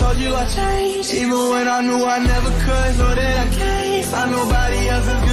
told you I changed. Even when I knew I never could Know that I can't find nobody else